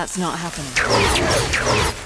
That's not happening.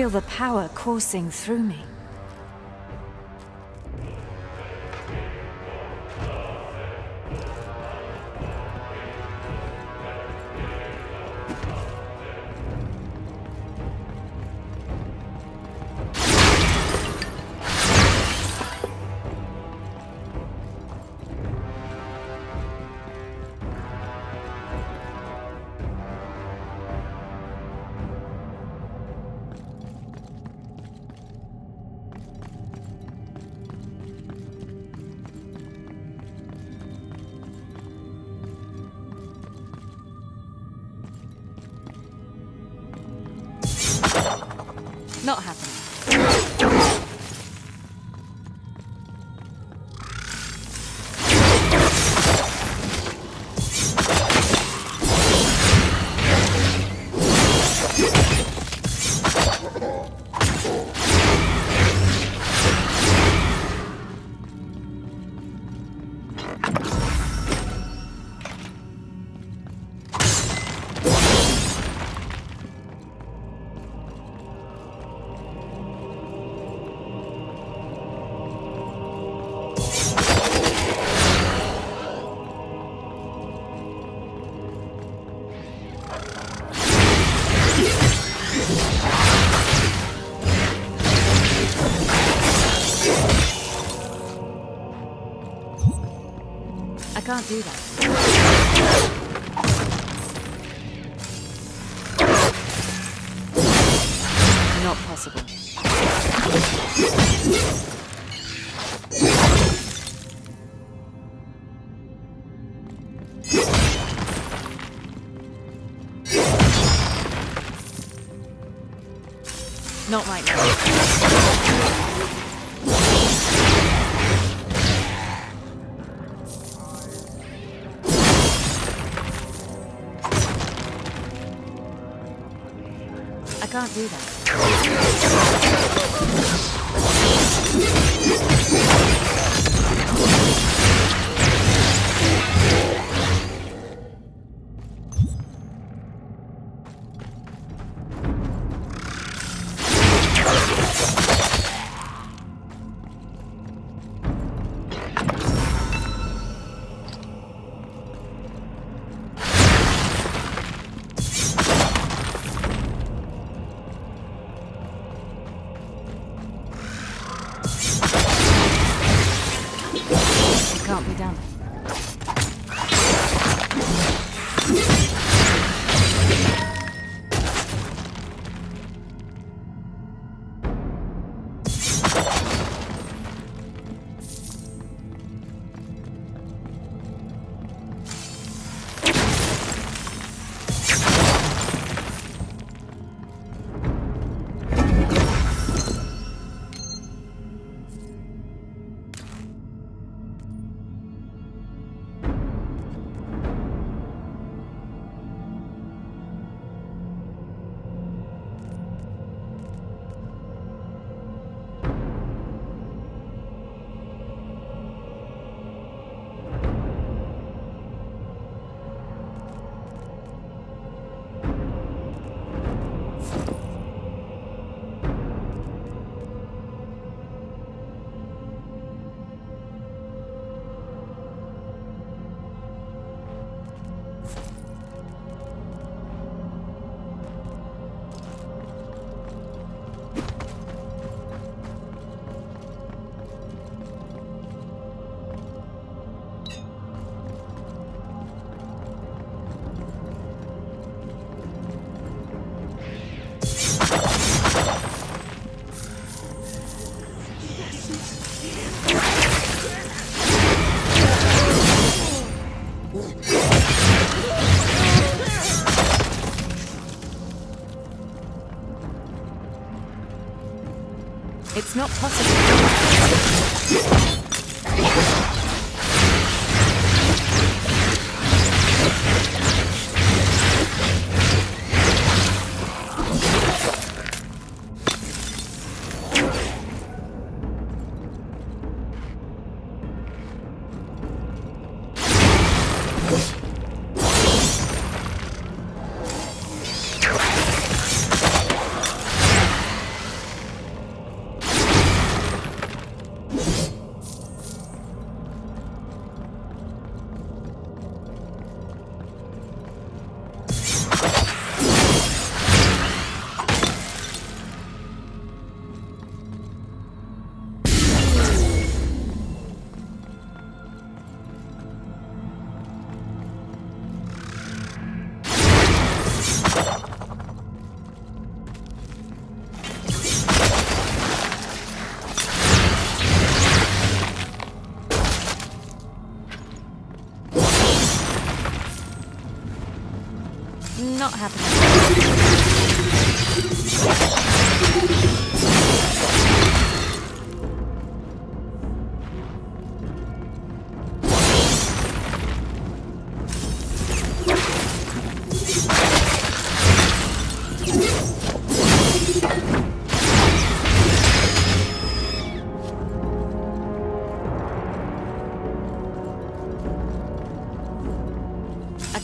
Feel the power coursing through me.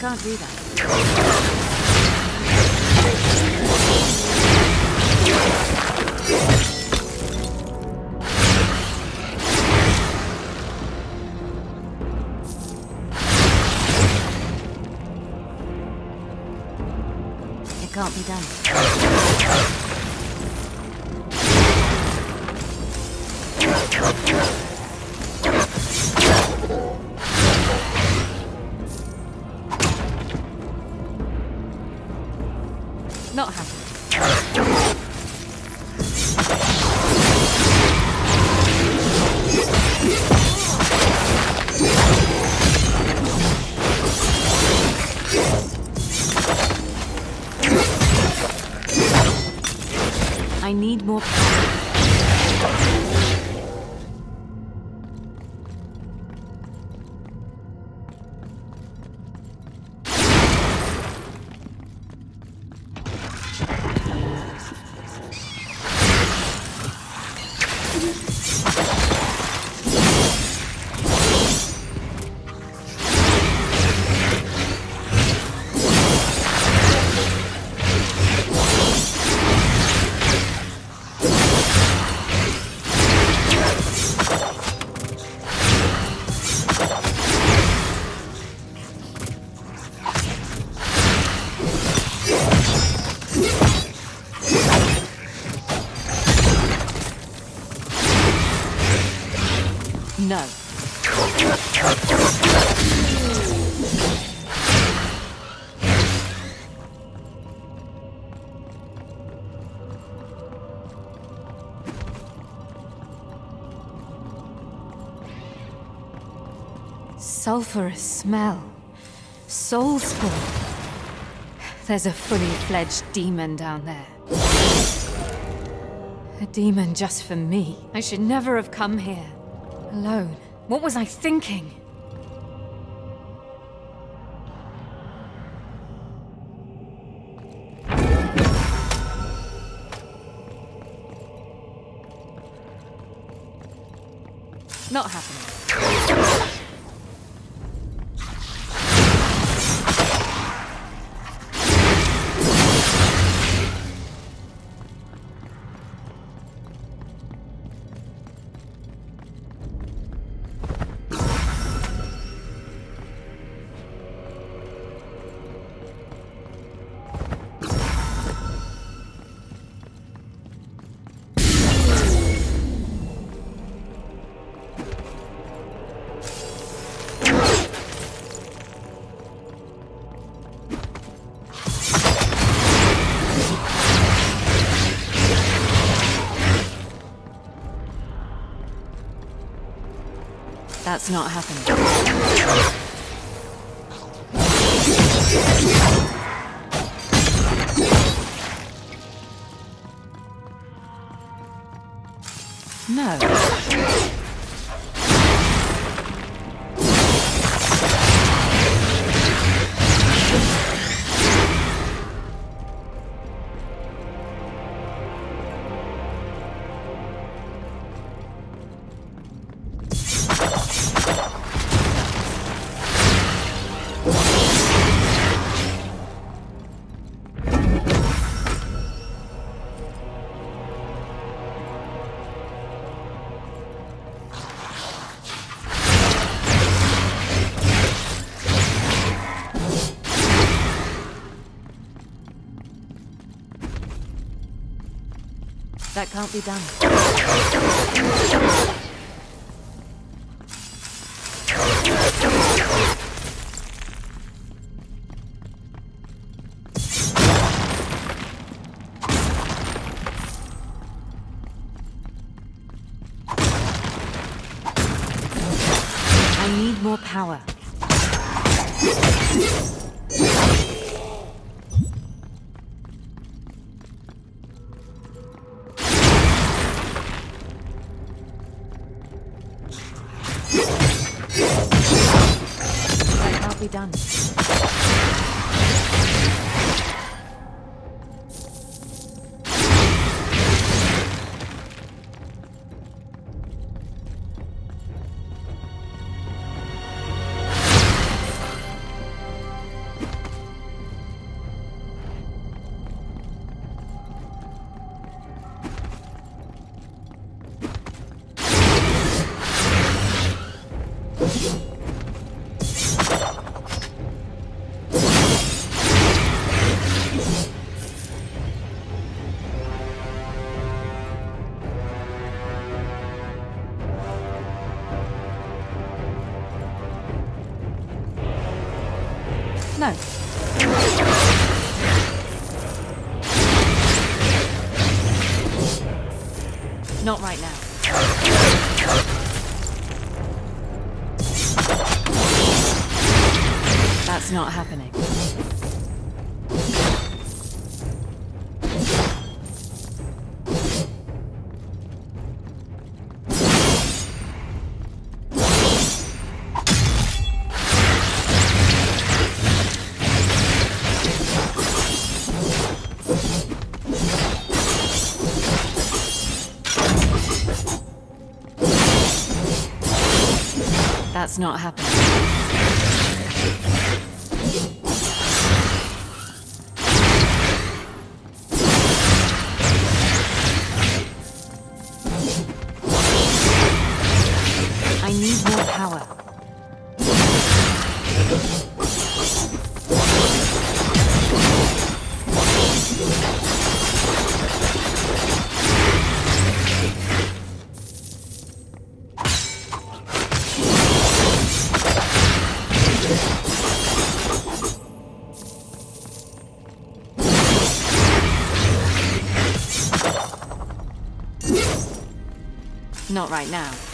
Can't do that. Sulphurous smell. Soul spawn. There's a fully fledged demon down there. A demon just for me. I should never have come here. Alone. What was I thinking? Not happening. That's not happening. That can't be done. That's not happening. Not right now.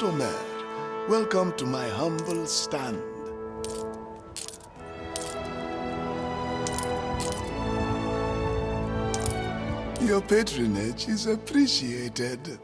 Customer. Welcome to my humble stand. Your patronage is appreciated.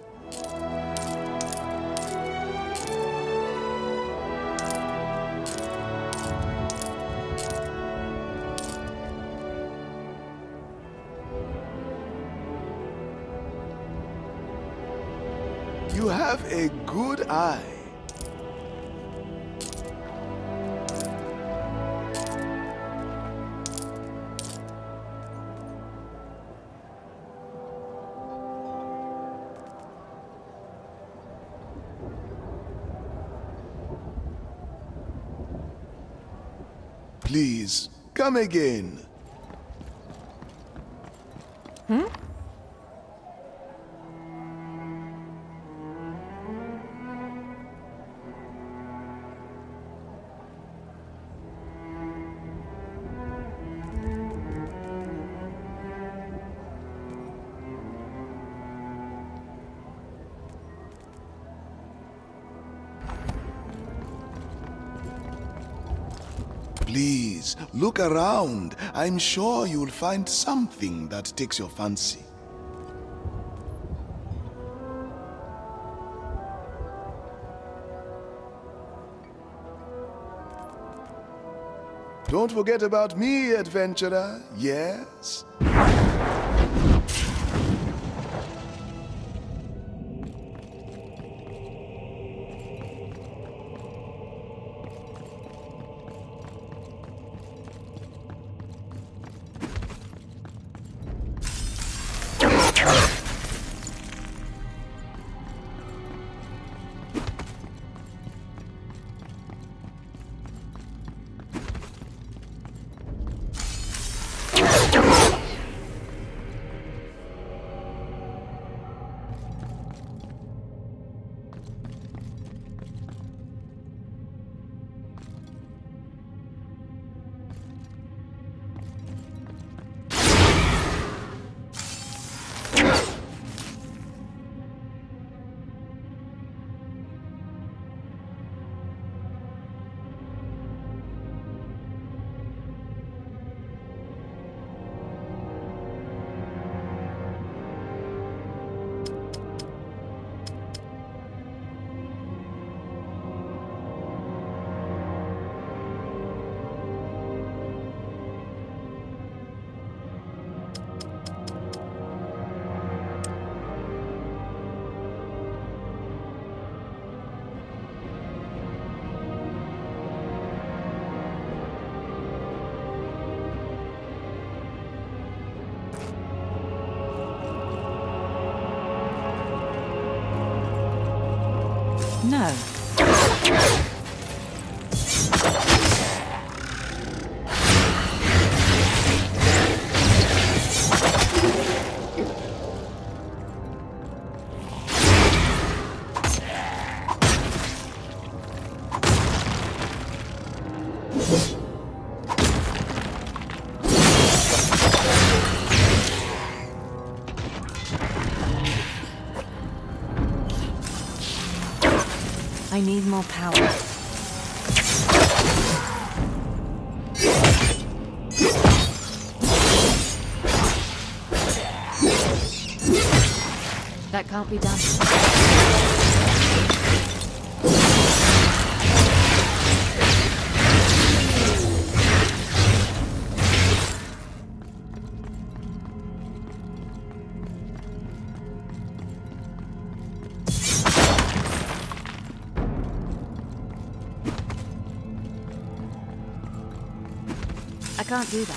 Come again. Please, look around. I'm sure you'll find something that takes your fancy. Don't forget about me, adventurer. Yes? I need more power. That can't be done. Can't do that.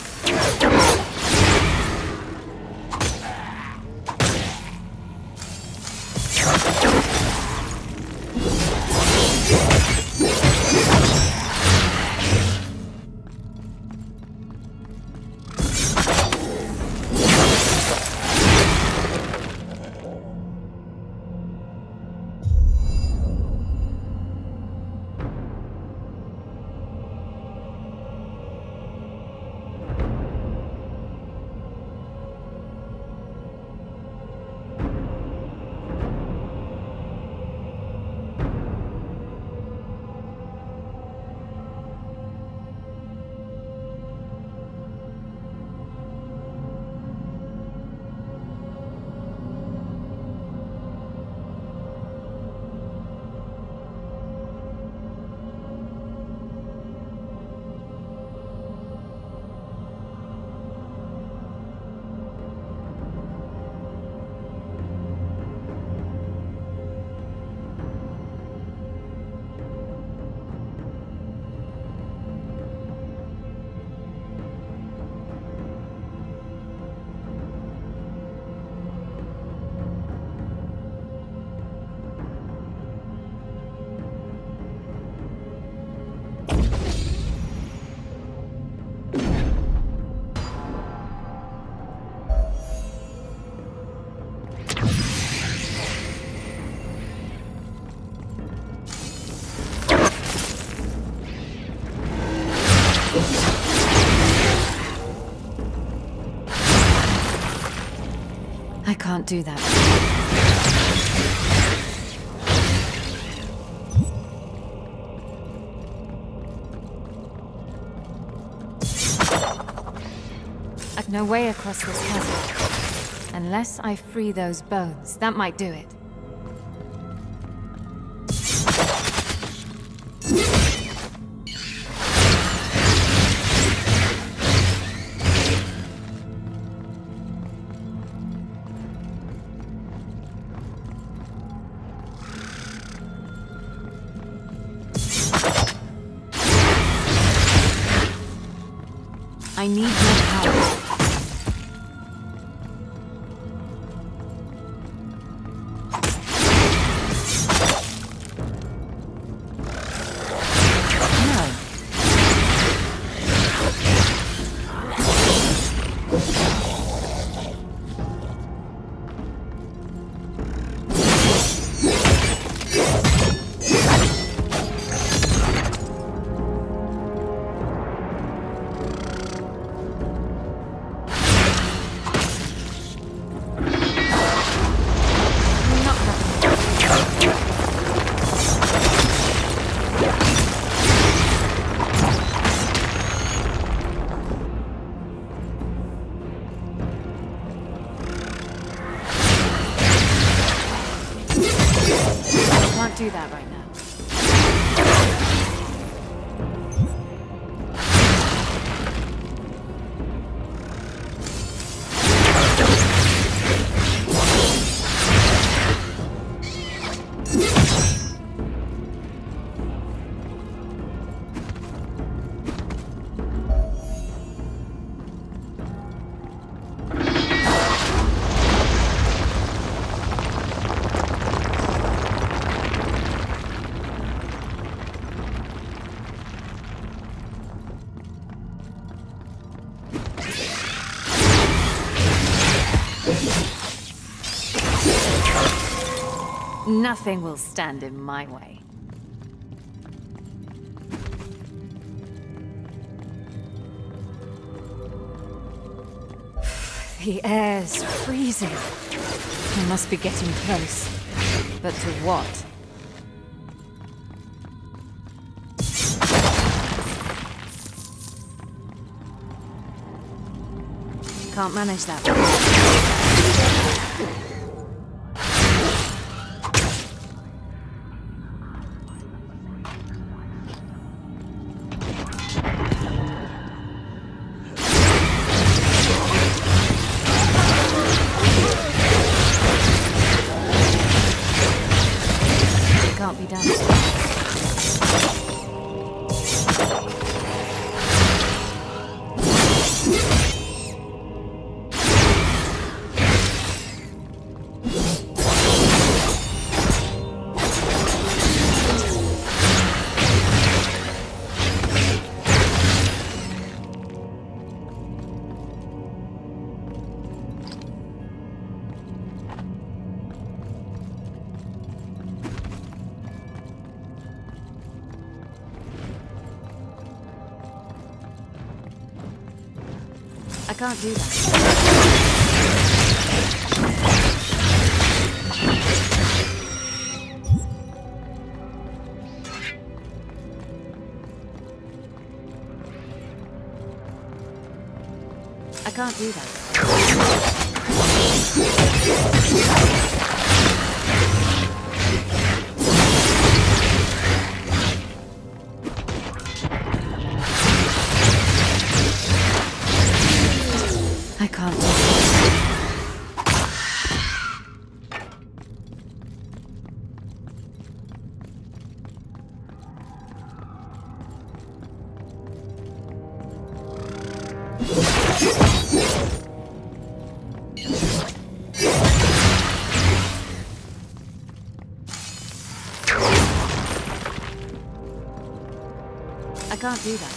Do that. No way across this chasm. Unless I free those bones, that might do it. Nothing will stand in my way. The air's freezing. I must be getting close. But to what? Can't manage that. Can't do that. Can't do that.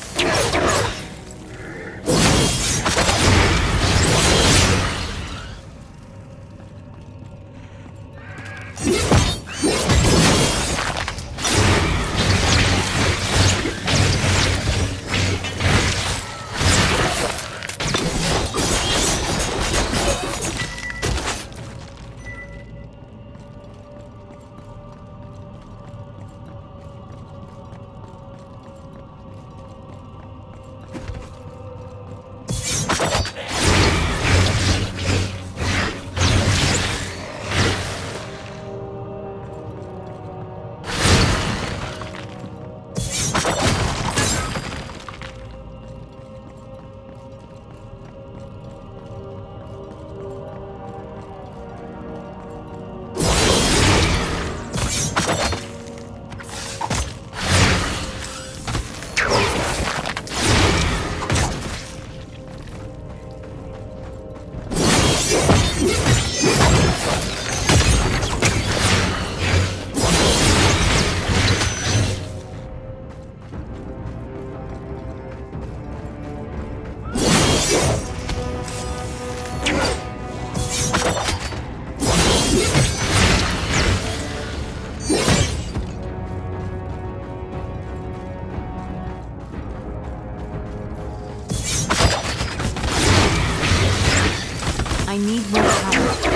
I need more power.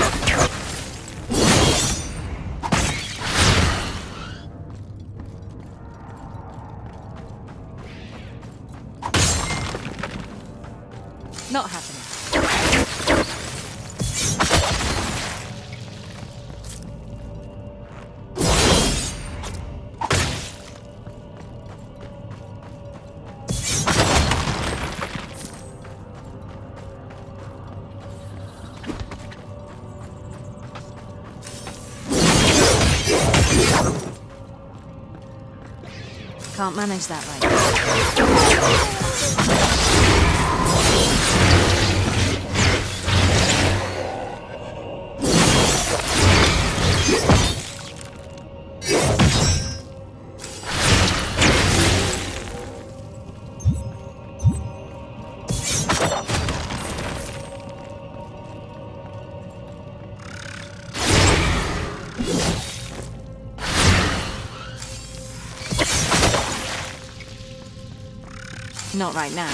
Can't manage that right. Not right now.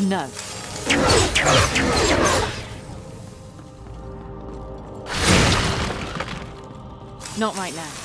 No. Not right now.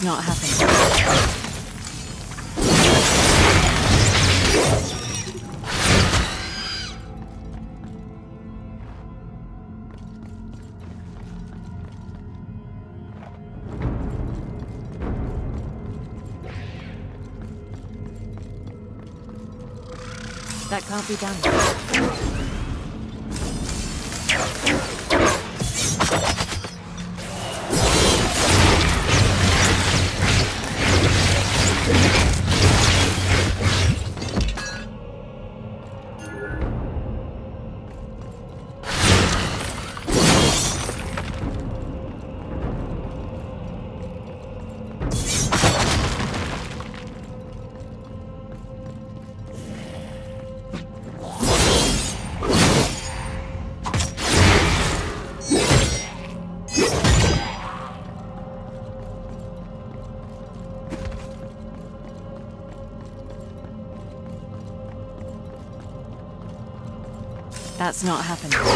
That's not happening. That can't be done. That's not happening.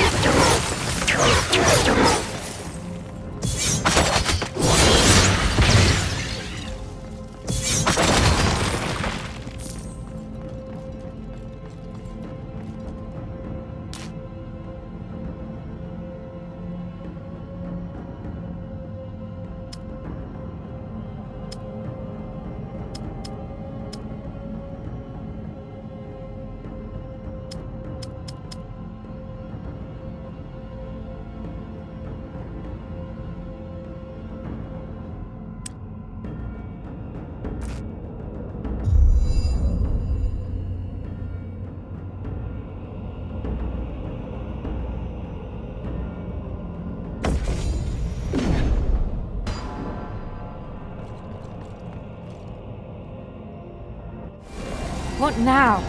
What now?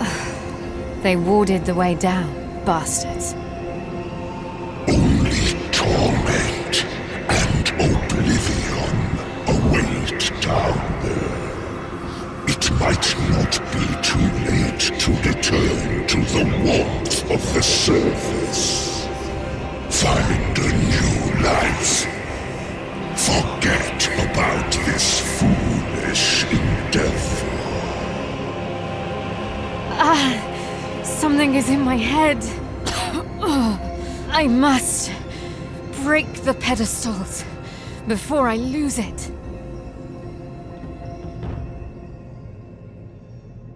they warded the way down, bastards. Only torment and oblivion await down there. It might not be too late to return to the warmth of the surface. I must break the pedestals before I lose it.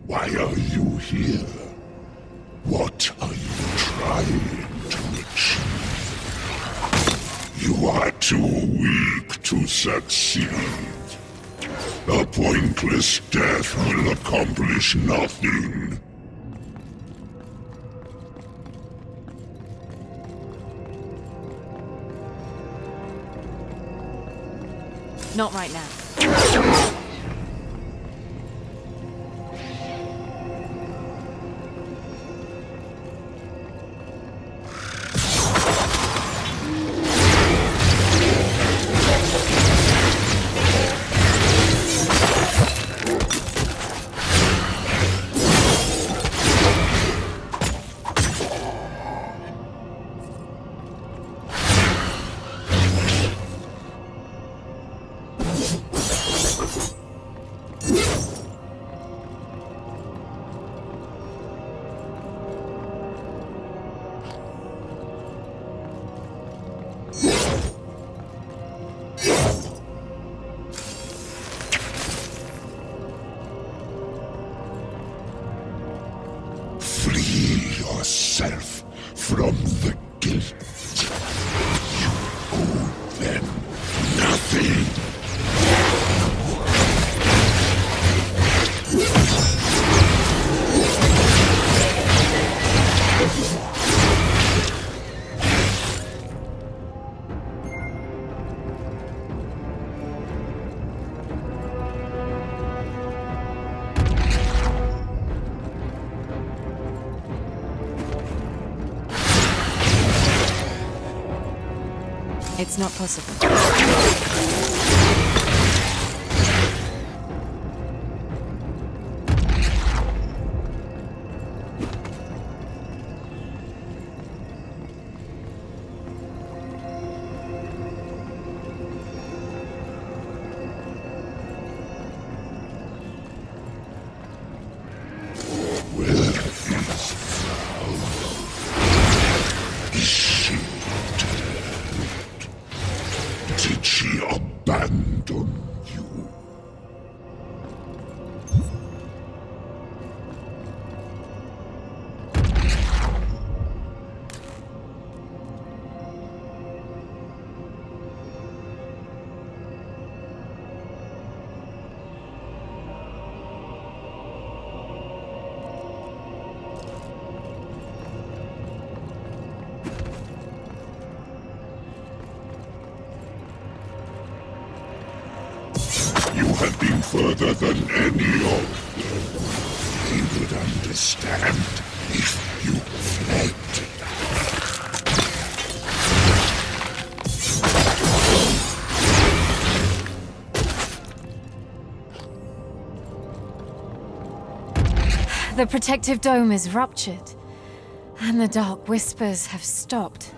Why are you here? What are you trying to achieve? You are too weak to succeed. A pointless death will accomplish nothing. Not right now. It's not possible. Further than any of them. He would understand if you fled. The protective dome is ruptured, and the dark whispers have stopped.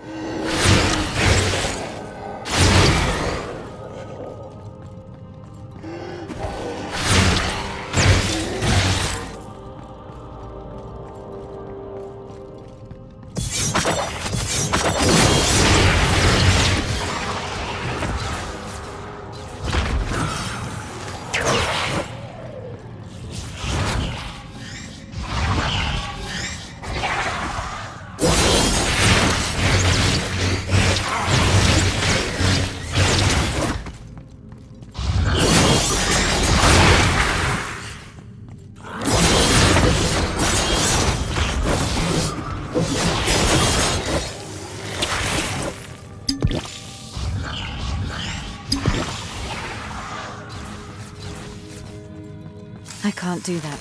Do that.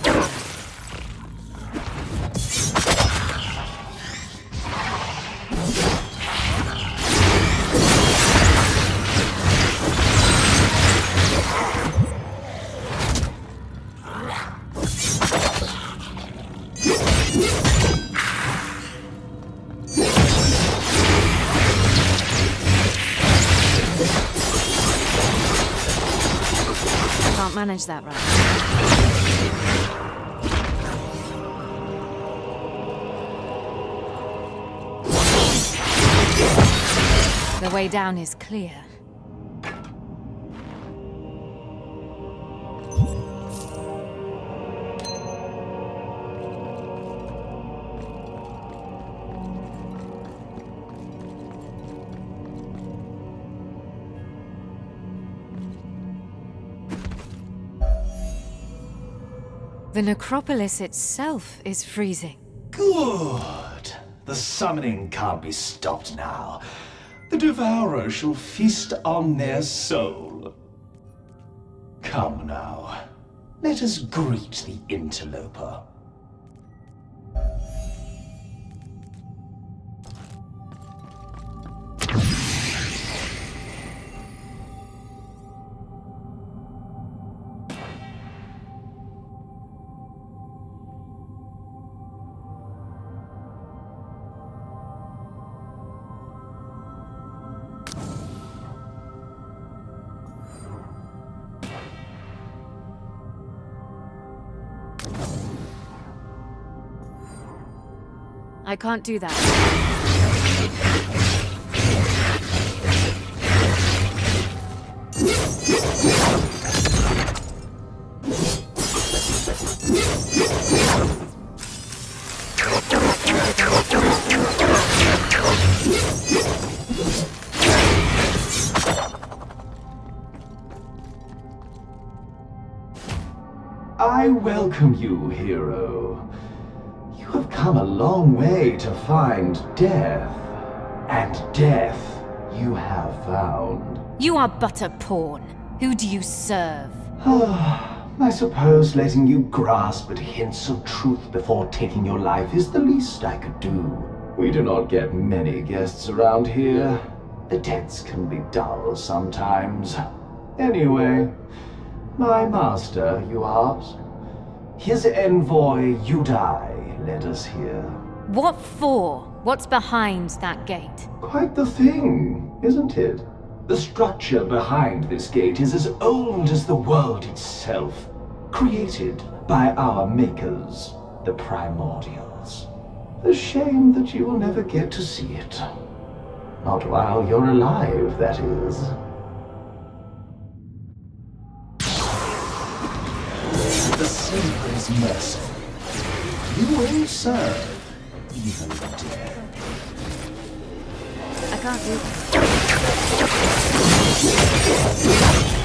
Can't manage that right. Way down is clear. The necropolis itself is freezing. Good. The summoning can't be stopped now. The Devourer shall feast on their soul. Come now. Let us greet the interloper. can't do that. I welcome you, hero. Come a long way to find death. And death you have found. You are but a pawn. Who do you serve? I suppose letting you grasp at hints of truth before taking your life is the least I could do. We do not get many guests around here. The debts can be dull sometimes. Anyway, my master, you ask? His envoy, Yudai, led us here. What for? What's behind that gate? Quite the thing, isn't it? The structure behind this gate is as old as the world itself, created by our makers, the Primordials. A shame that you will never get to see it. Not while you're alive, that is. Saber is merciful. You will serve, even dead. I can't do that.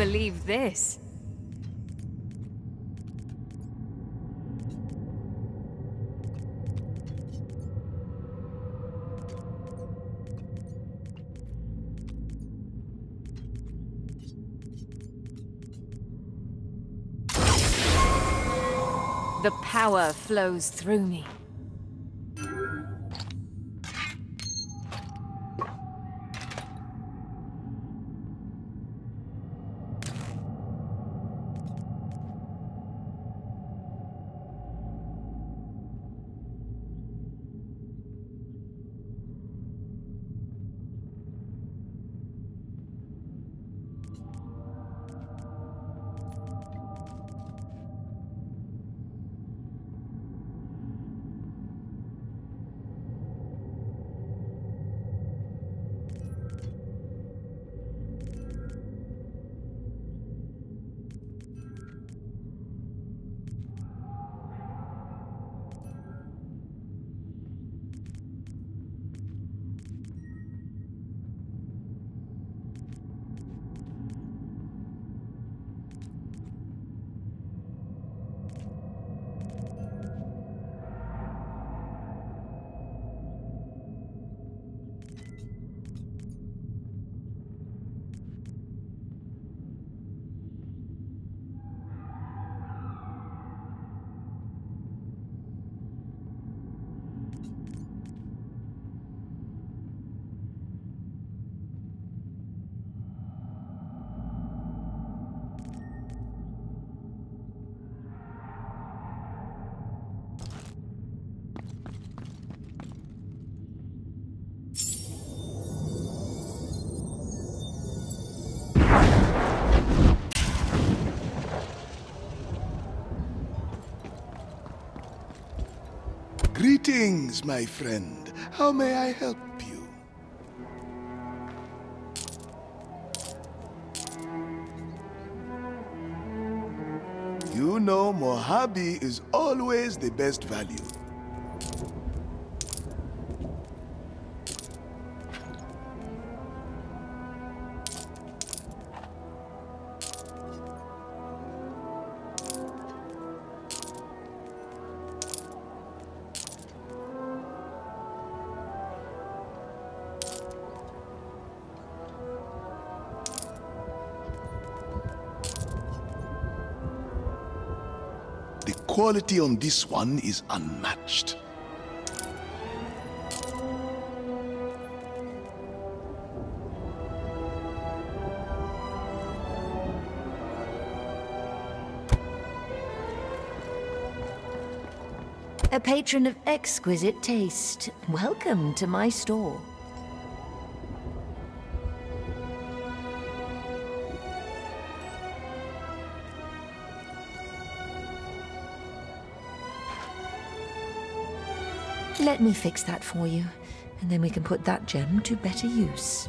Believe this. The power flows through me. My friend. How may I help you? You know Mojave is always the best value. Quality on this one is unmatched. A patron of exquisite taste. Welcome to my store. Let me fix that for you, and then we can put that gem to better use.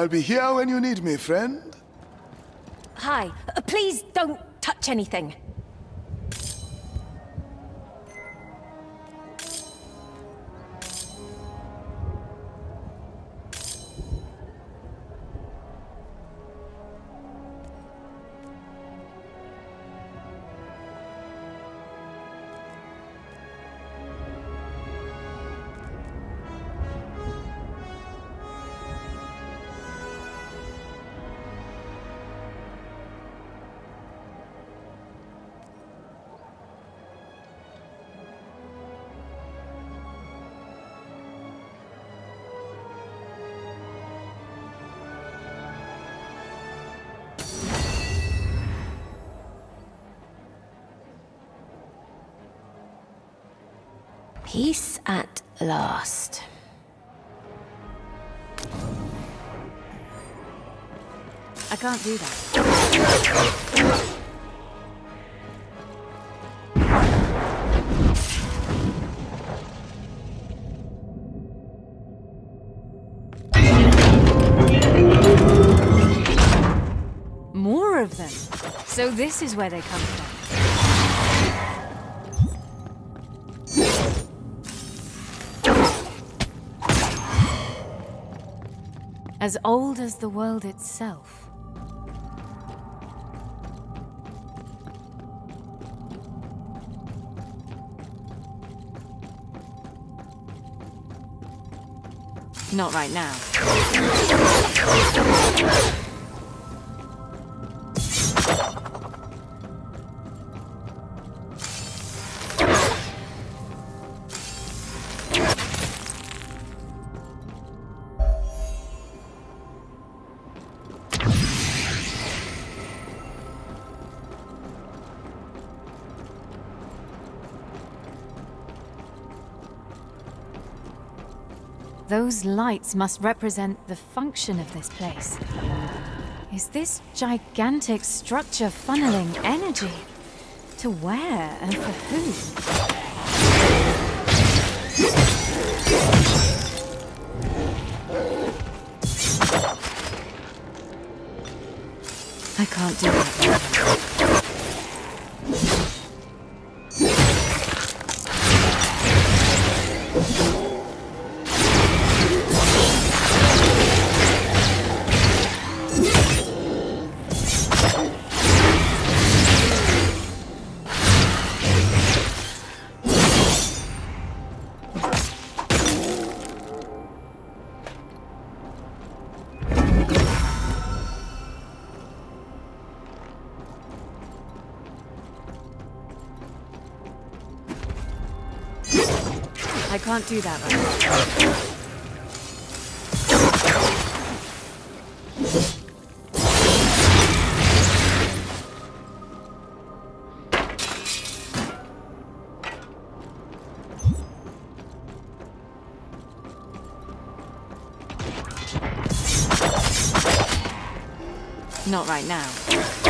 I'll be here when you need me, friend. Hi. Uh, please don't touch anything. Last. I can't do that. More of them. So this is where they come from. As old as the world itself. Not right now. Those lights must represent the function of this place. Is this gigantic structure funneling energy? To where and for who? I can't do that. Can't do that right. Not right now.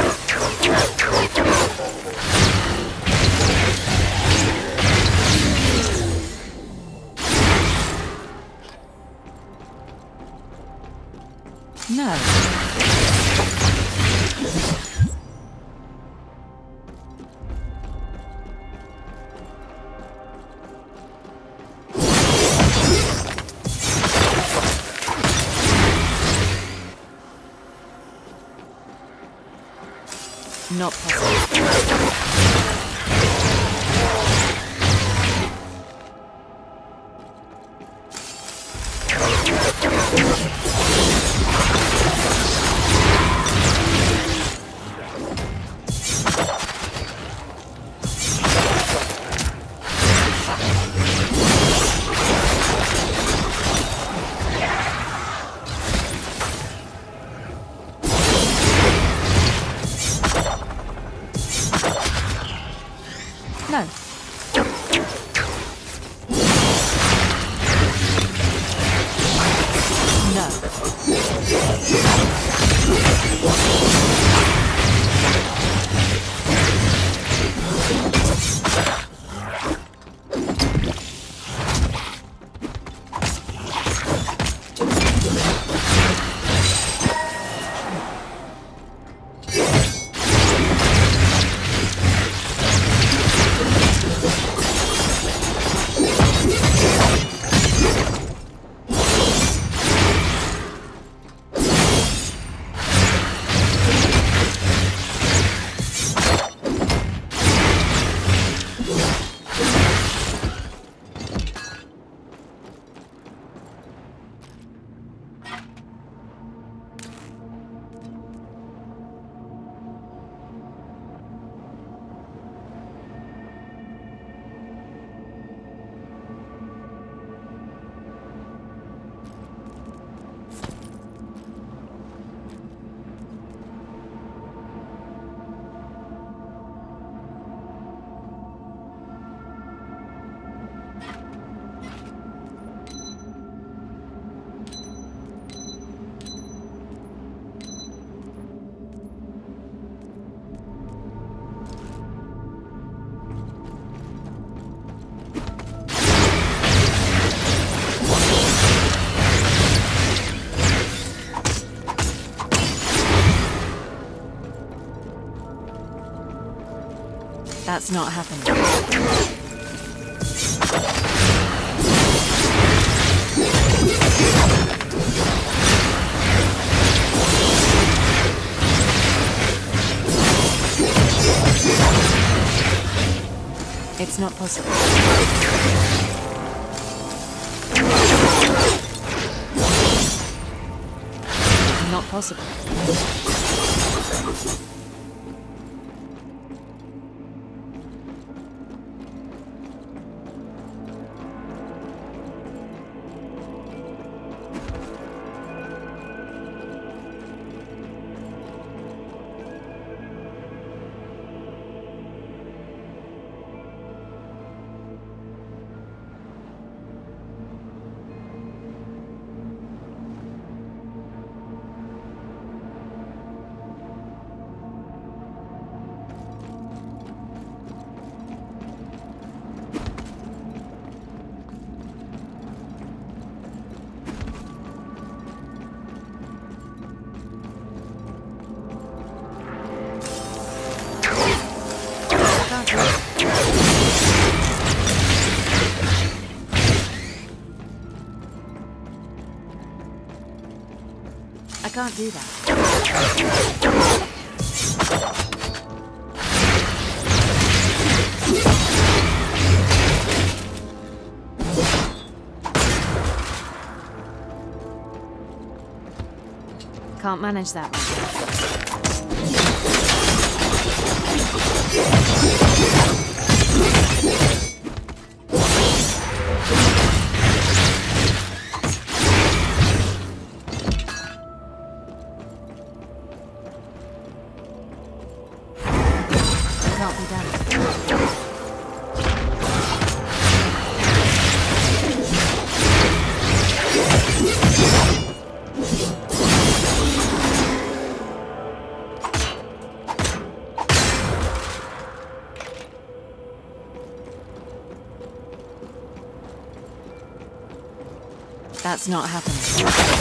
That's not happening. It's not possible. Not possible. Do that. Can't manage that one. That's not happening.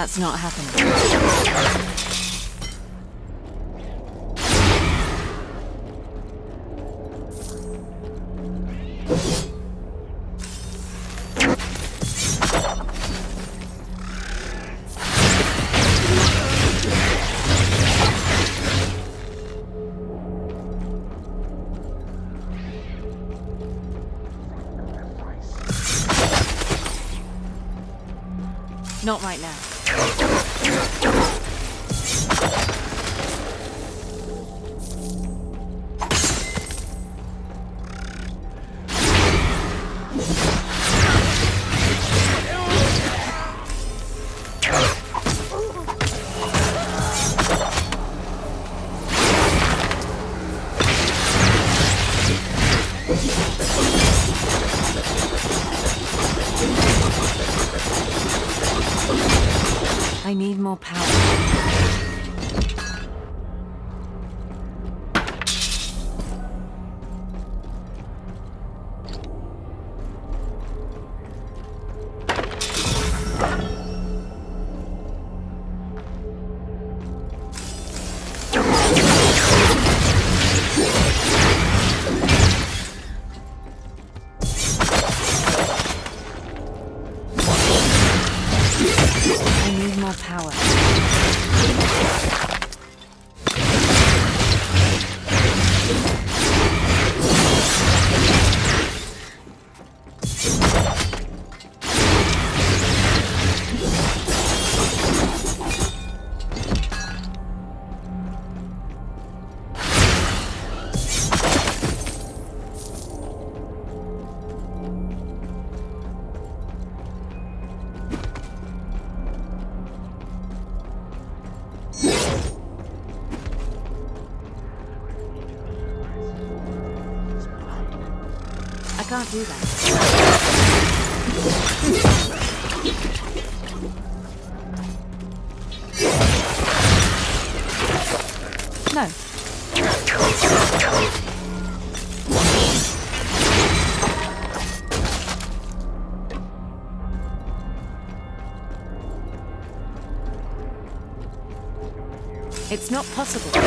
That's not happening. It's not possible.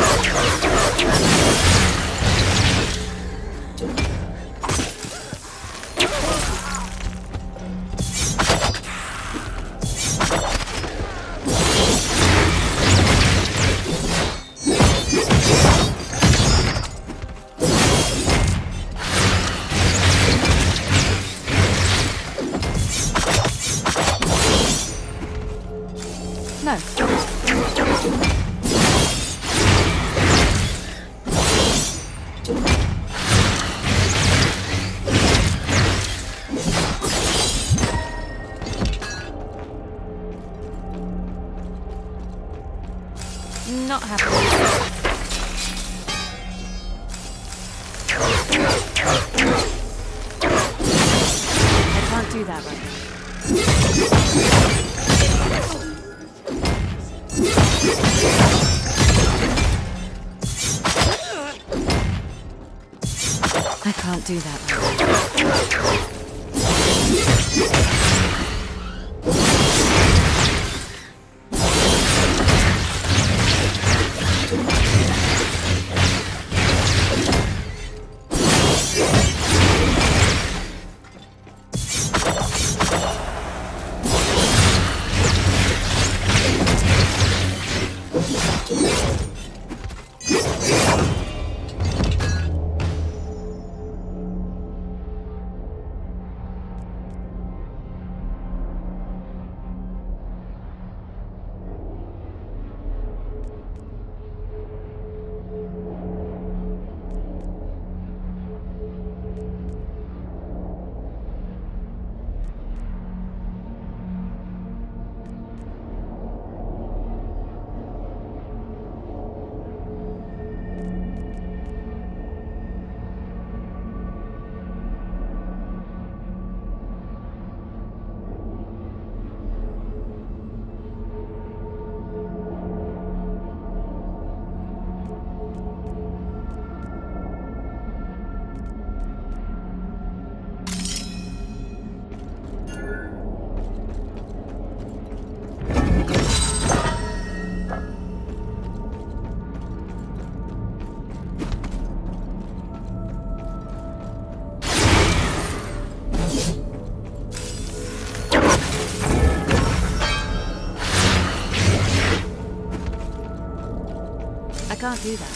Can't do that.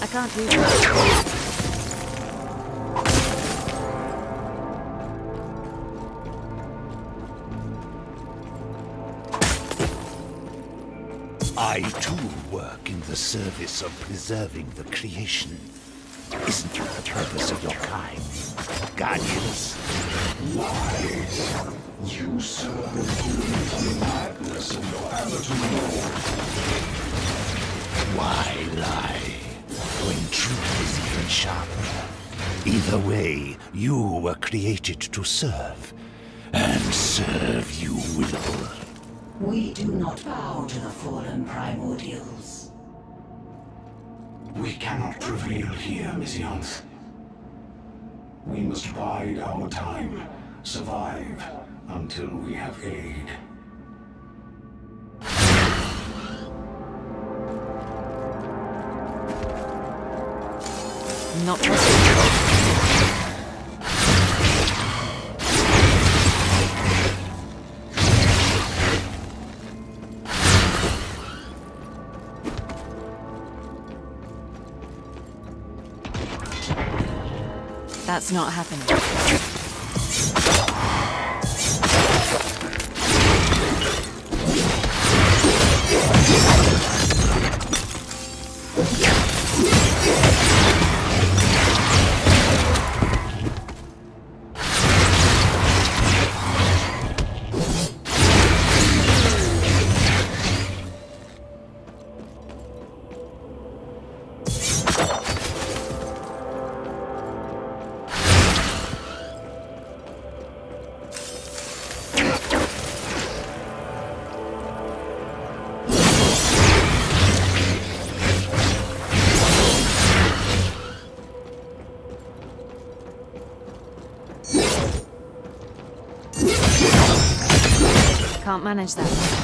I can't do that. Service of preserving the creation. Isn't that the purpose of your kind, guardians? Lies. You serve the madness of your. Why lie when truth is even sharper? Either way, you were created to serve, and serve you will. We do not bow to the fallen primordials. We cannot prevail here, Misiones. We must bide our time, survive until we have aid. Not. That's not happening. Can't manage that.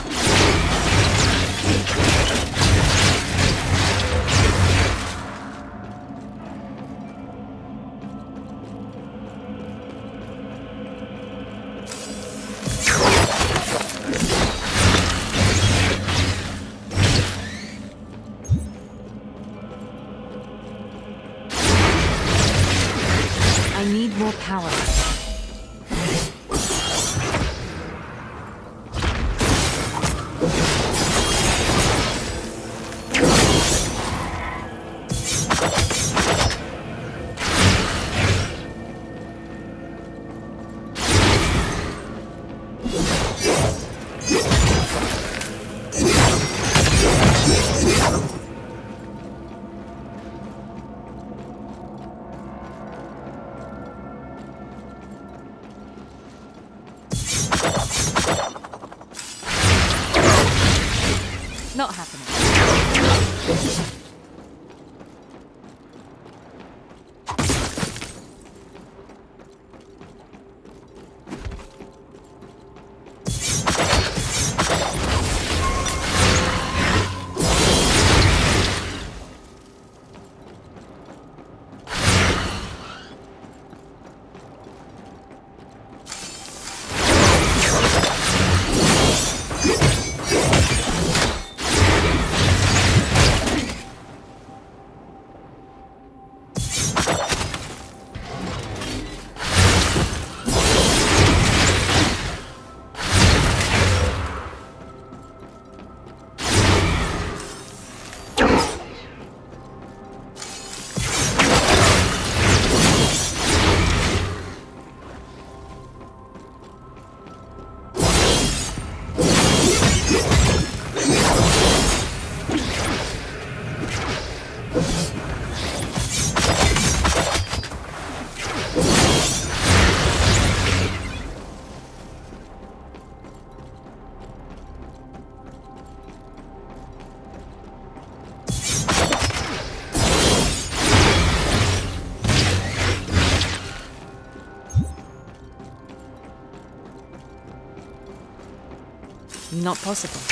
Not possible.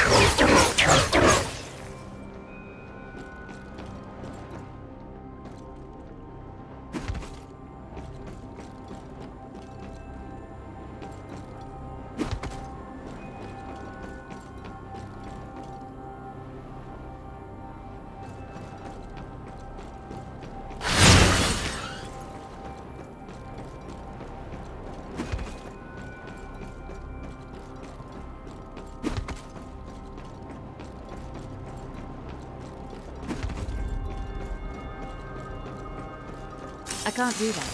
Can't do that.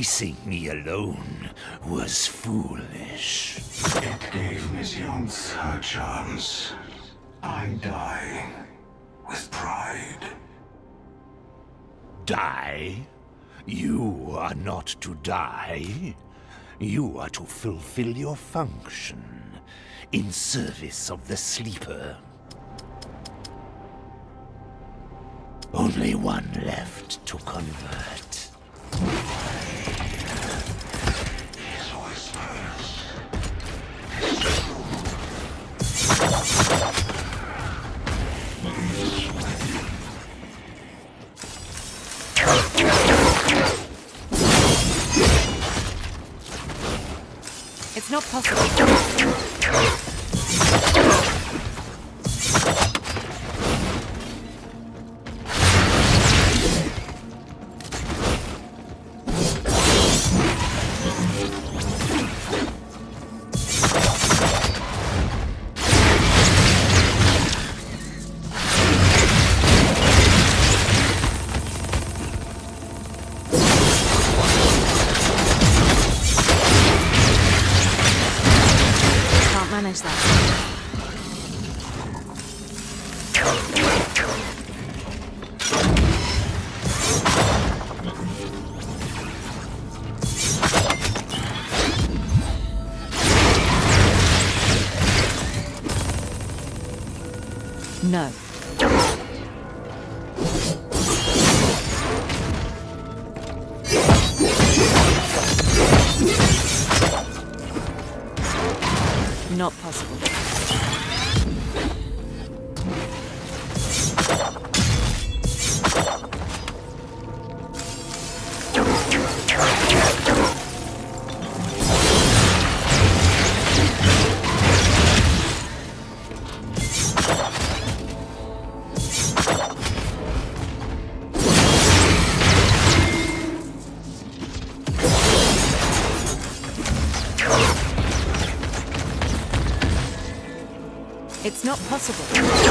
Facing me alone was foolish. It gave Younts her chance. I die with pride. Die? You are not to die. You are to fulfill your function in service of the sleeper. Only one left to convert. Not possible. It's not possible.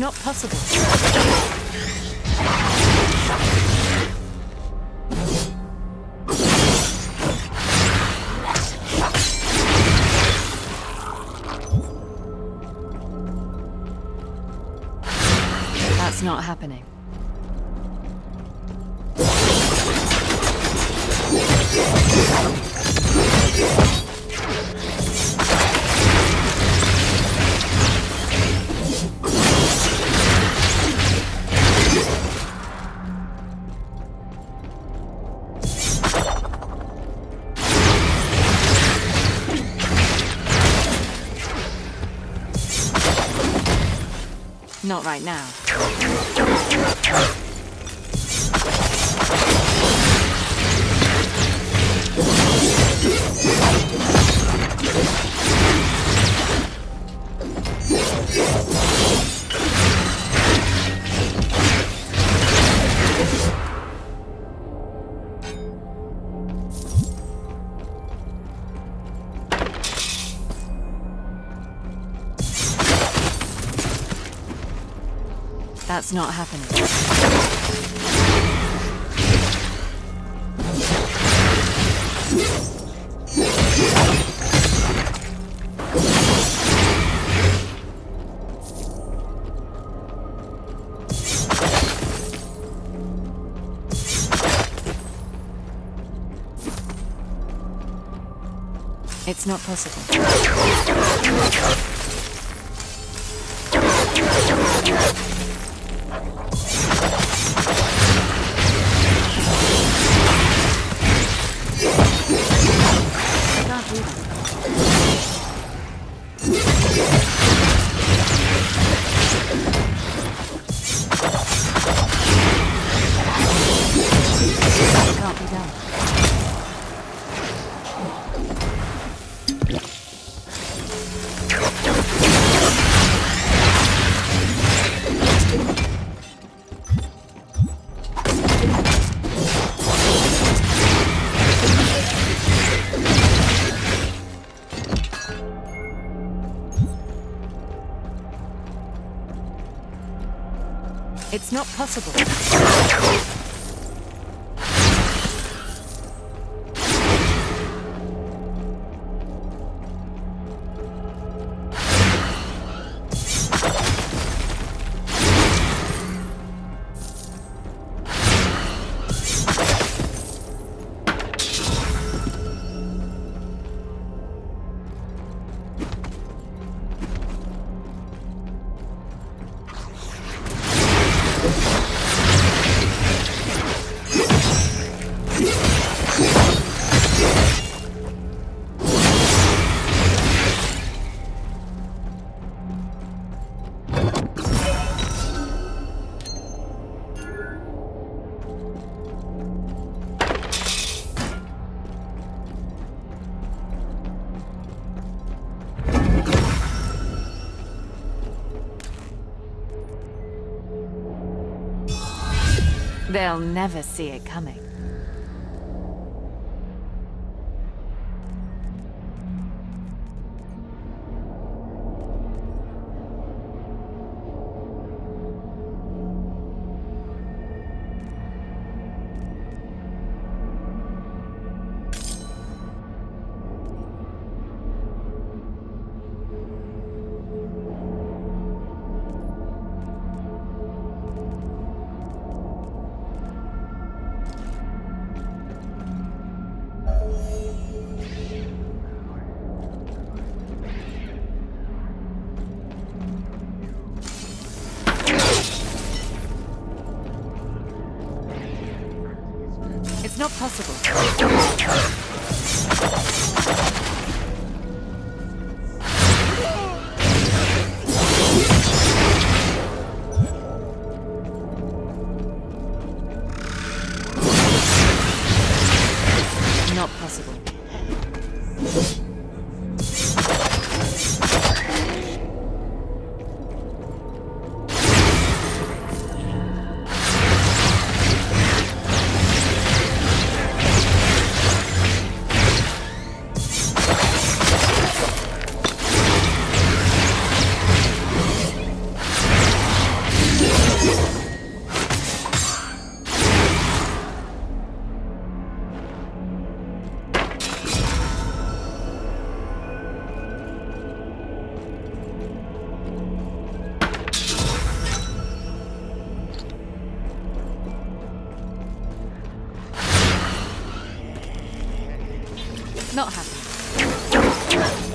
Not possible. Not right now. That's not happening. It's not possible. Possible. They'll never see it coming. Not happening.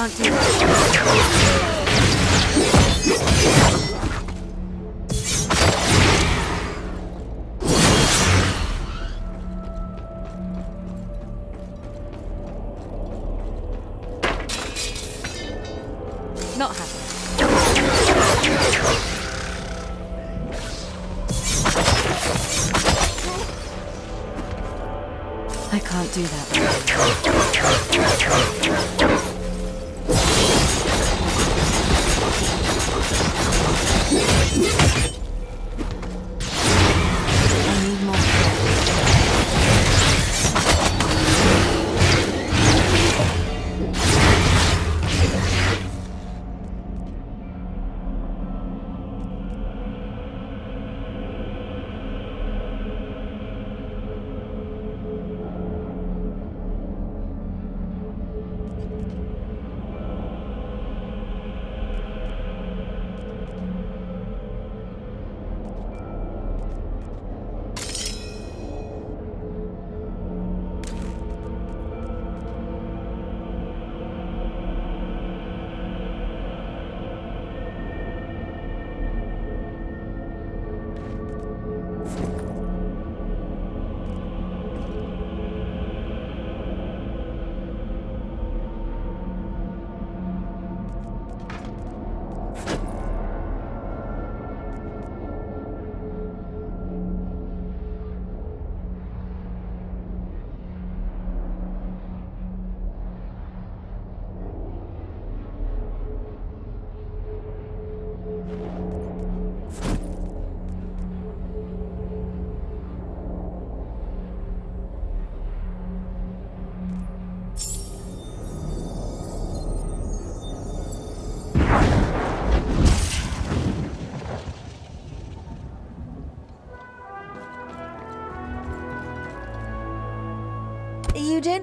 I can't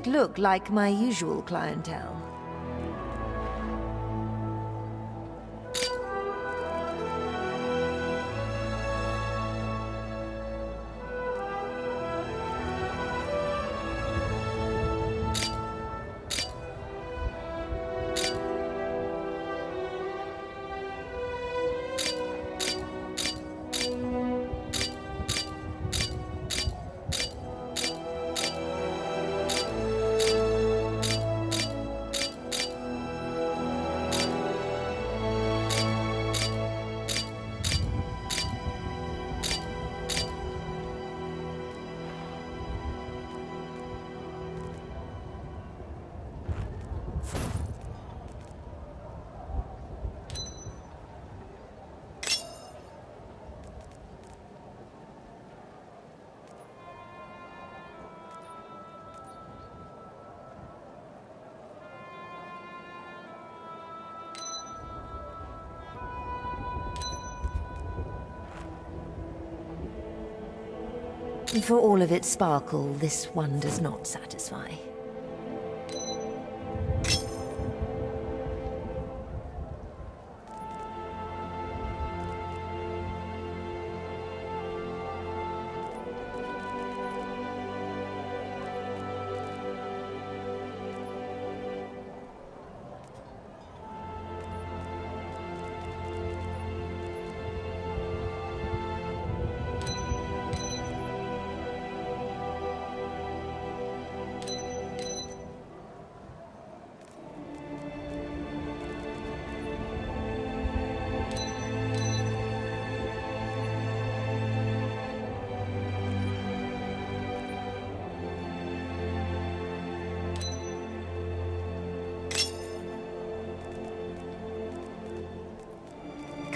look like my usual clientele. For all of its sparkle, this one does not satisfy.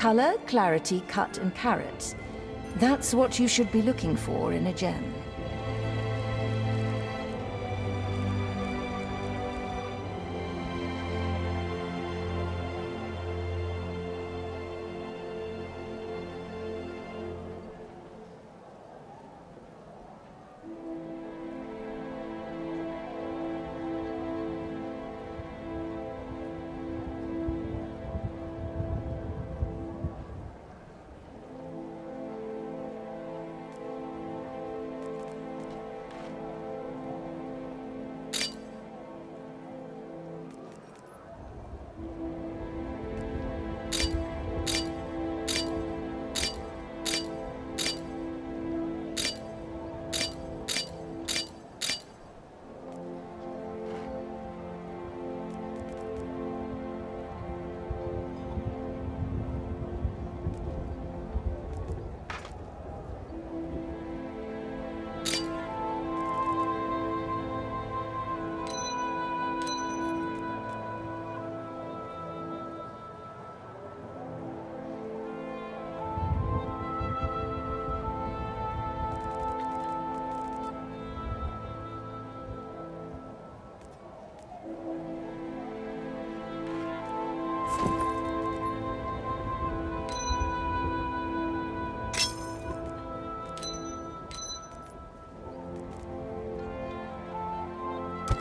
Color, clarity, cut, and carats. That's what you should be looking for in a gem.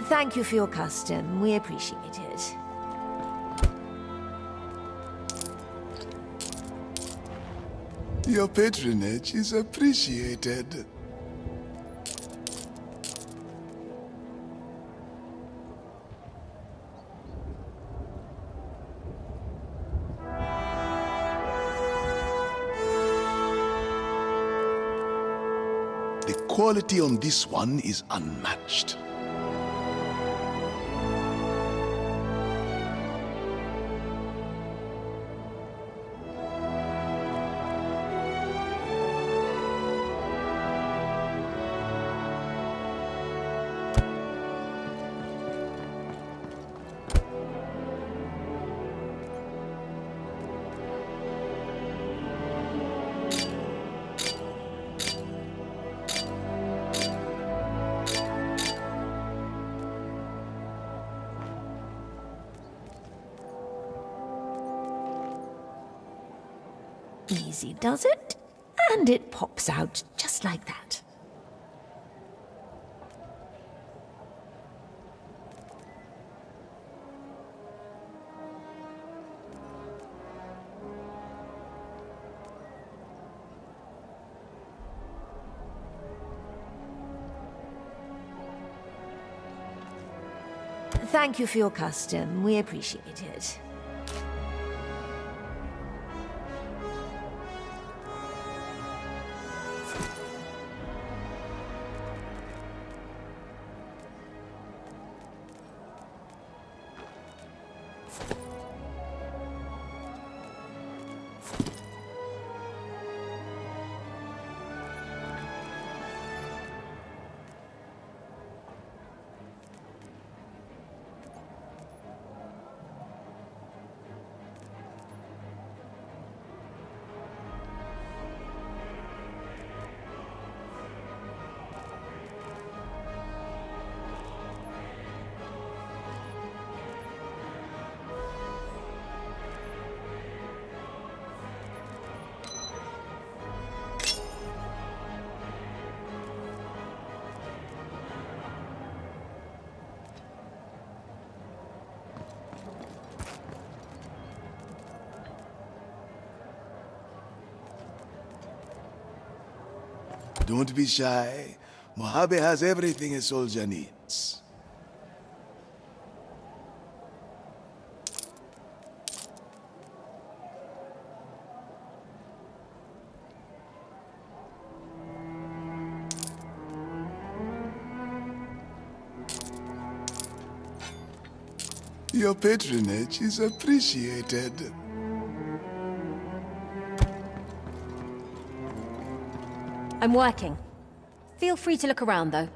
Thank you for your custom. We appreciate it. Your patronage is appreciated. The quality on this one is unmatched. Easy does it, and it pops out just like that. Thank you for your custom. We appreciate it. Be shy. Mojave has everything a soldier needs. Your patronage is appreciated. I'm working. Feel free to look around, though.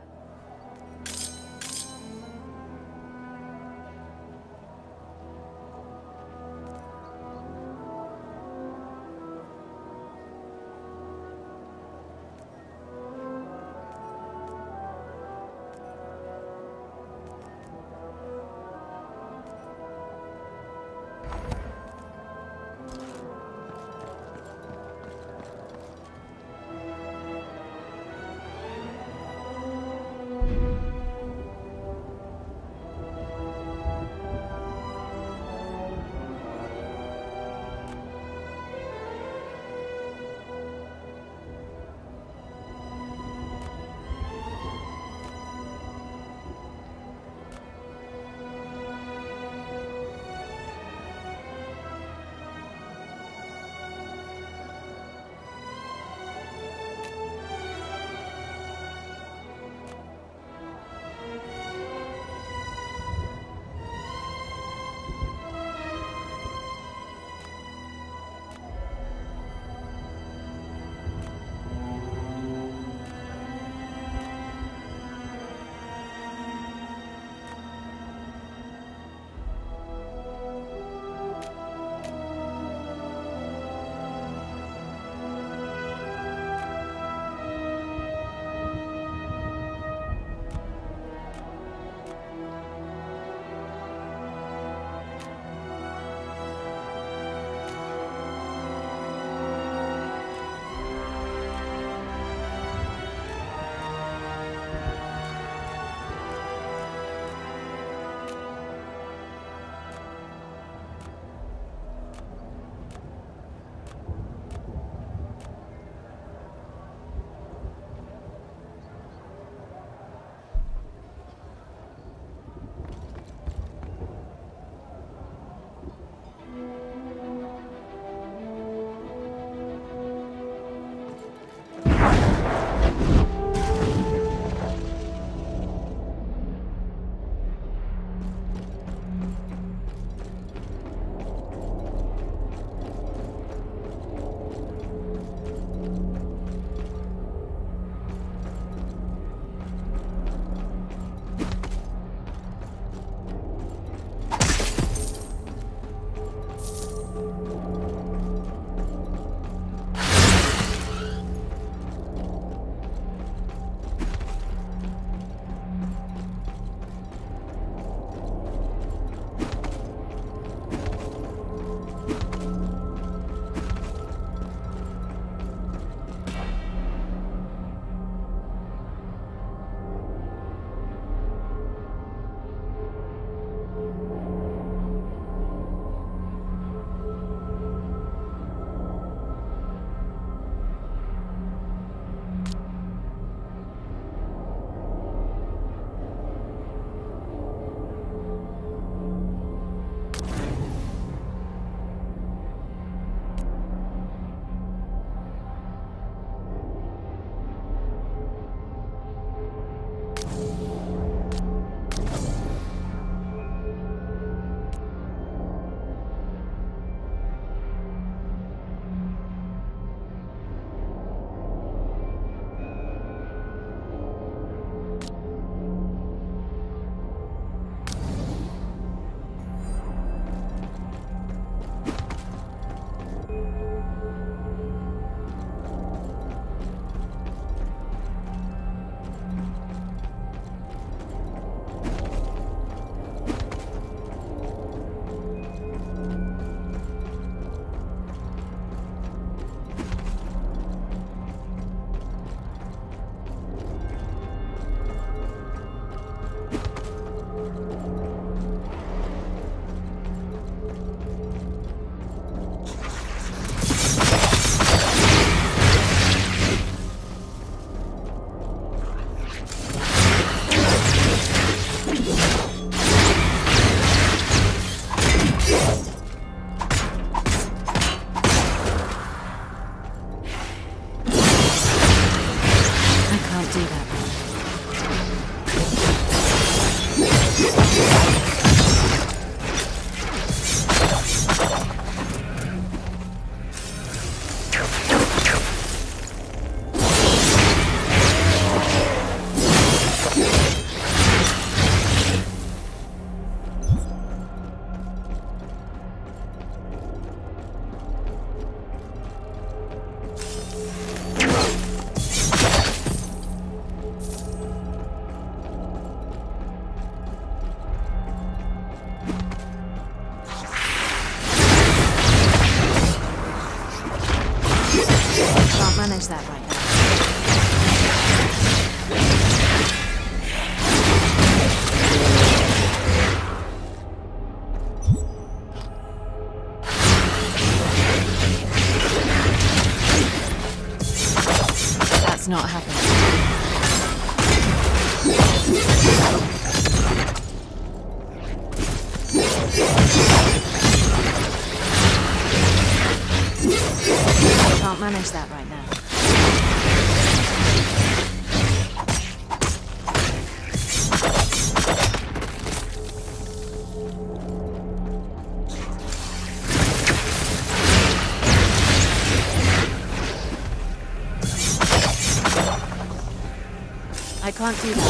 I can't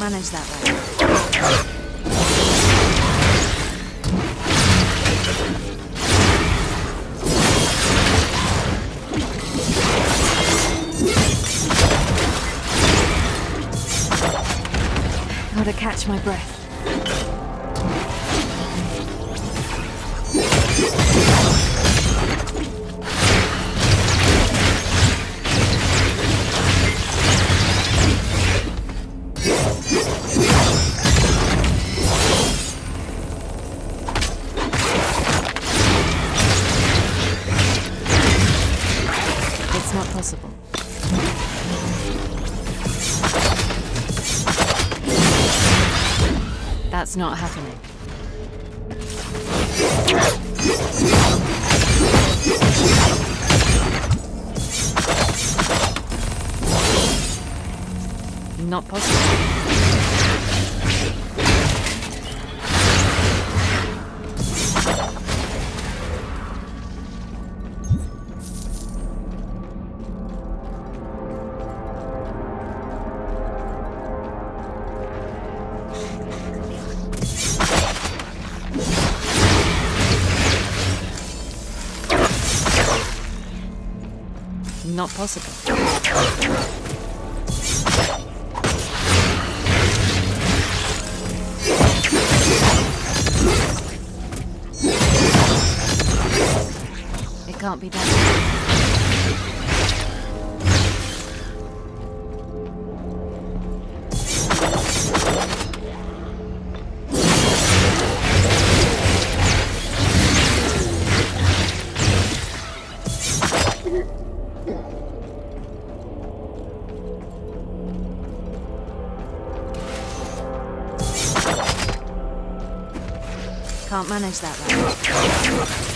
manage that right. Gotta catch my breath. That's not happening. Not possible. It can't be done. Manage that right.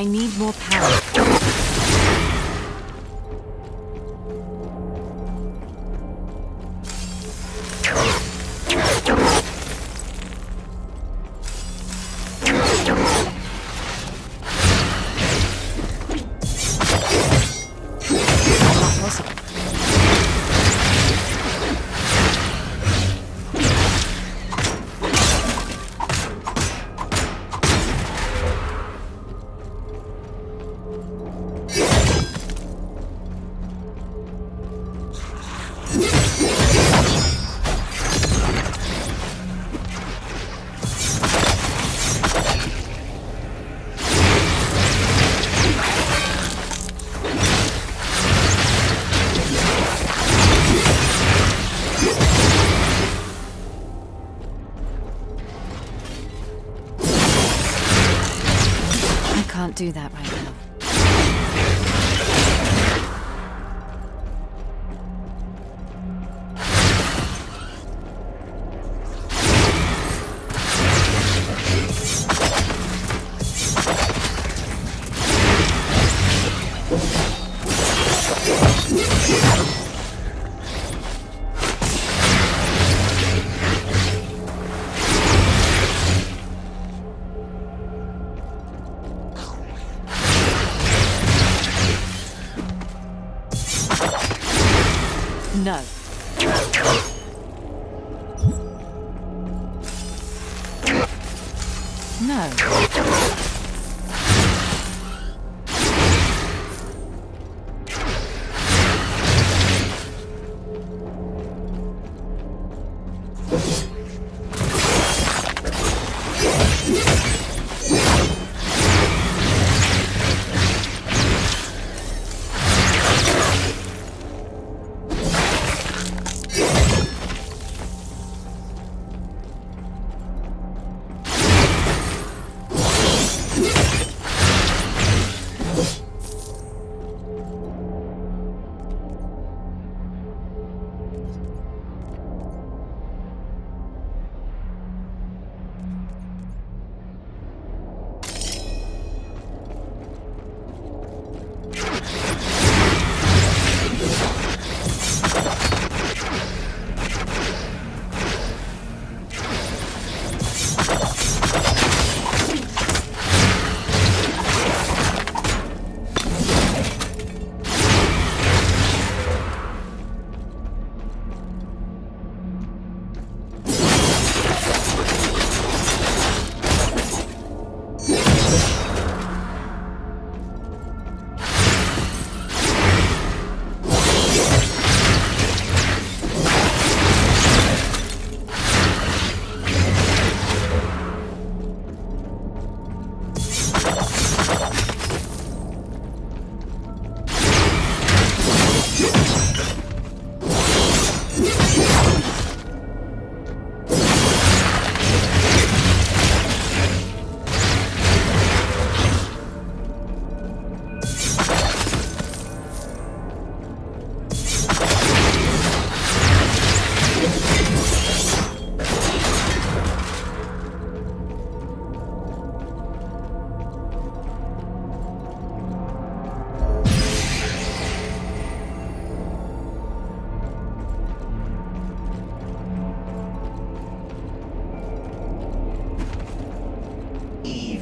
I need more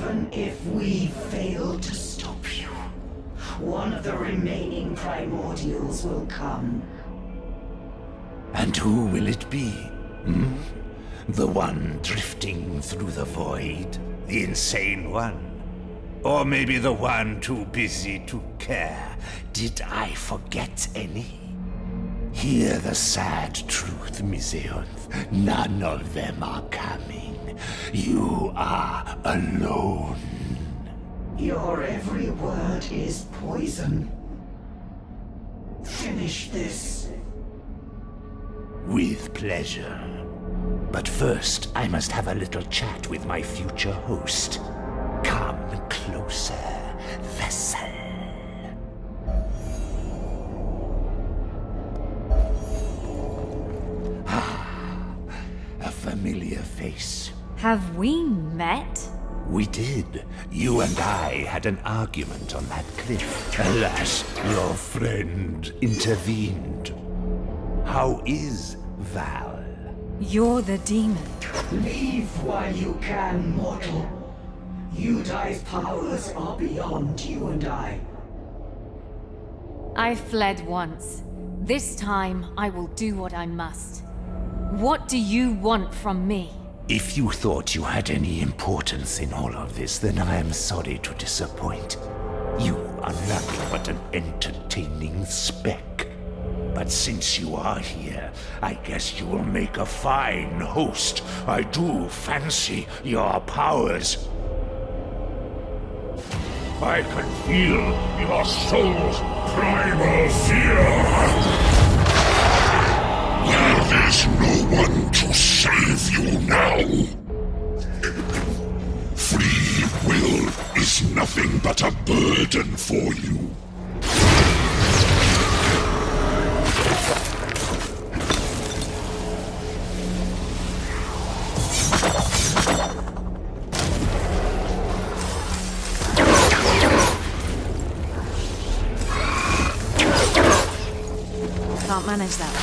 Even if we fail to stop you, one of the remaining primordials will come. And who will it be? Hmm? The one drifting through the void? The insane one? Or maybe the one too busy to care? Did I forget any? Hear the sad truth, Miseonth. None of them are coming. You are alone. Your every word is poison. Finish this. With pleasure. But first, I must have a little chat with my future host. Come closer, vessel. Ah, a familiar face. Have we met? We did. You and I had an argument on that cliff. Alas, your friend intervened. How is Val? You're the demon. Leave while you can, mortal. Yudai's powers are beyond you and I. I fled once. This time, I will do what I must. What do you want from me? If you thought you had any importance in all of this, then I am sorry to disappoint. You are nothing but an entertaining speck. But since you are here, I guess you will make a fine host. I do fancy your powers. I can feel your soul's primal fear. There is no one to save you now. Free will is nothing but a burden for you. Can't manage that.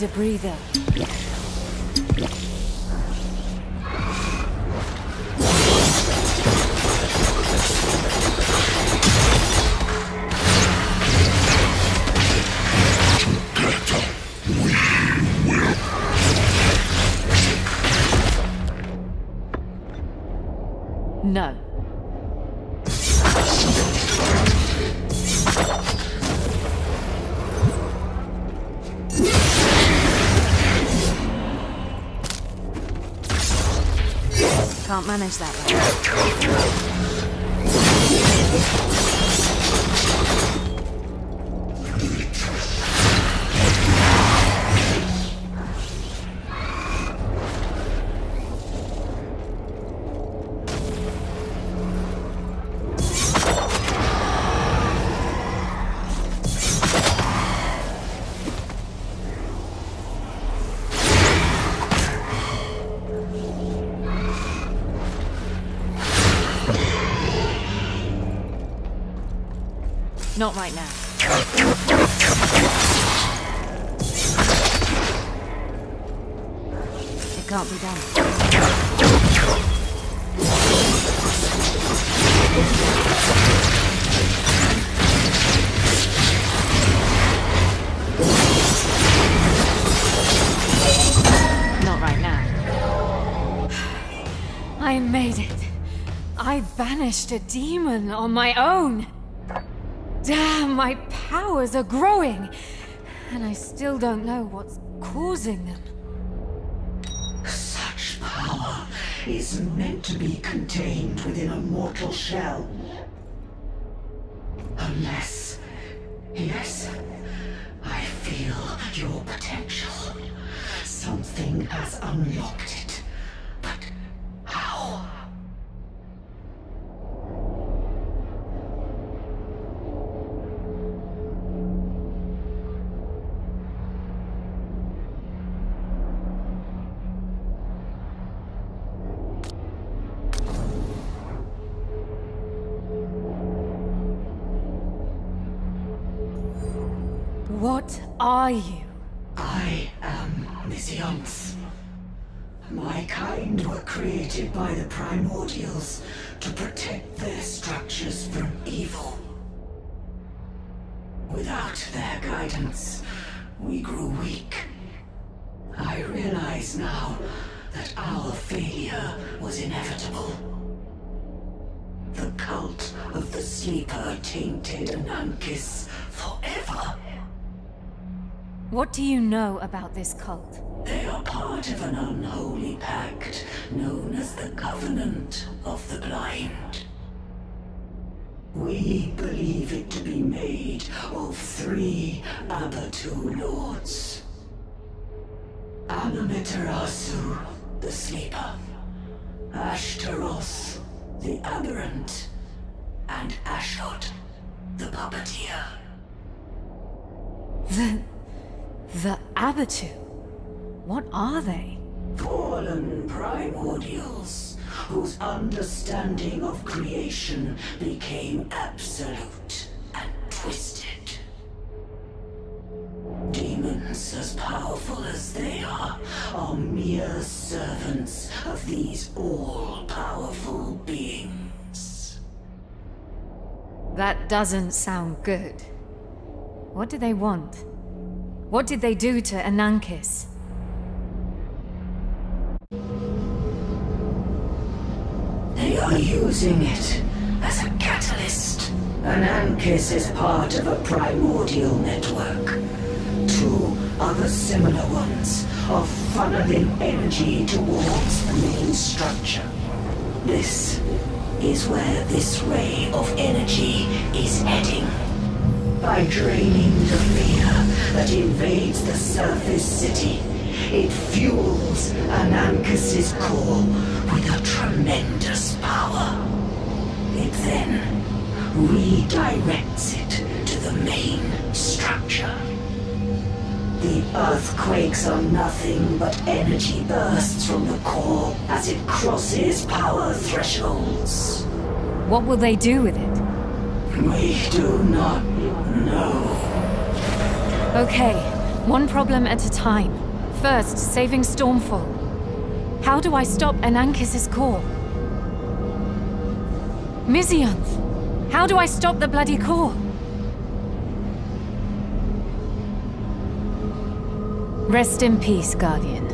Need a breather. Can't manage that way. A demon on my own. Damn, my powers are growing. And I still don't know what's causing them. Such power is meant to be contained within a mortal shell. Are you? I am Misiounce. My kind were created by the primordials to protect their structures from evil. Without their guidance, we grew weak. I realize now that our failure was inevitable. The cult of the sleeper tainted Anankis forever. What do you know about this cult? They are part of an unholy pact known as the Covenant of the Blind. We believe it to be made of three Abatu lords. Anamitarasu, the Sleeper, Ashtaroth, the Aberrant, and Ashot, the Puppeteer. The... the Abatu? What are they? Fallen primordials, whose understanding of creation became absolute and twisted. Demons as powerful as they are, are mere servants of these all-powerful beings. That doesn't sound good. What do they want? What did they do to Anankis? They are using it as a catalyst. Anankis is part of a primordial network. Two other similar ones are funneling energy towards the main structure. This is where this ray of energy is heading. By draining the fear that invades the surface city, it fuels Anankis' core with a tremendous power. It then redirects it to the main structure. The earthquakes are nothing but energy bursts from the core as it crosses power thresholds. What will they do with it? We do not know. Okay, One problem at a time. First, saving Stormfall. How do I stop Anankis's core? Mizionth! How do I stop the bloody core? Rest in peace, Guardian.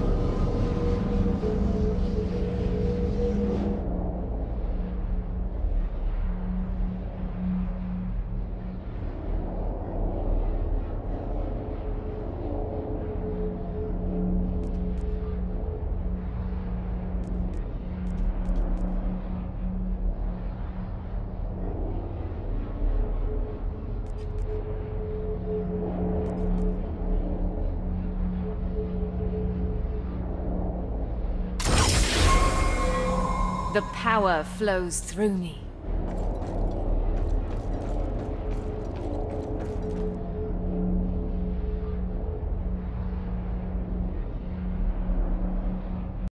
Flows through me.